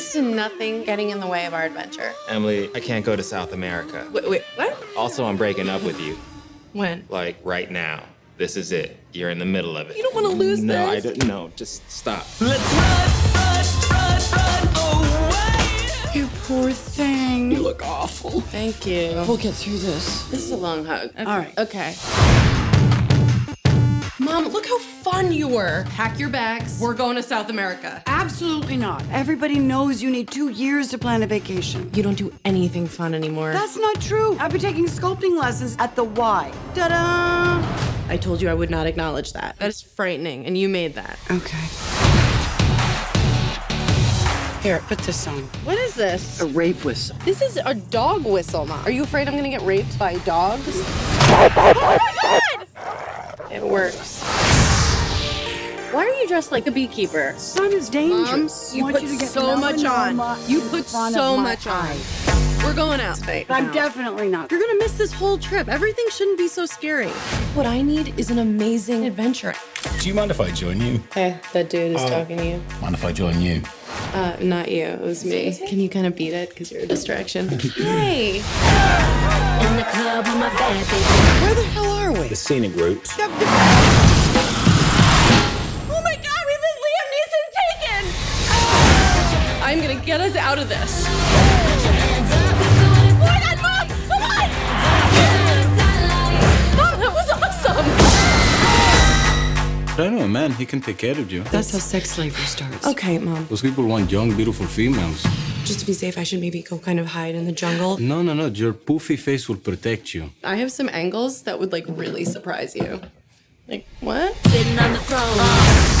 There's nothing getting in the way of our adventure. Emily, I can't go to South America. Wait, wait, what? Also, I'm breaking up with you. When? Like right now. This is it. You're in the middle of it. You don't want to lose no, this. No, I don't. No, just stop. You poor thing. You look awful. Thank you. We'll get through this. This is a long hug. All right. Okay. Mom, look how fun you were. Pack your bags. We're going to South America. Absolutely not. Everybody knows you need two years to plan a vacation. You don't do anything fun anymore. That's not true. I've been taking sculpting lessons at the Y. Ta-da! I told you I would not acknowledge that. That is frightening, and you made that. Okay. Here, put this on. What is this? A rape whistle. This is a dog whistle, Mom. Are you afraid I'm gonna get raped by dogs? oh my god! It works. Why are you dressed like a beekeeper? Sun is dangerous. Mom, you want put to get so much on. You put so of my much on. We're going out tonight. I'm definitely not. You're gonna miss this whole trip. Everything shouldn't be so scary. What I need is an amazing adventure. Do you mind if I join you? Hey, that dude is talking to you. Mind if I join you? Uh, not you. It was me. Can you kind of beat it? Because you're a distraction. hey! In the club with my bad baby. Where the hell are we? The scenic route. I'm gonna get us out of this. My god, Mom! Come on! Mom, that was awesome! I don't know, man. He can take care of you. That's how sex slavery starts. Okay, Mom. Those people want young, beautiful females. Just to be safe, I should maybe go kind of hide in the jungle. No, no, no. Your poofy face will protect you. I have some angles that would like really surprise you. Like, what? Sitting on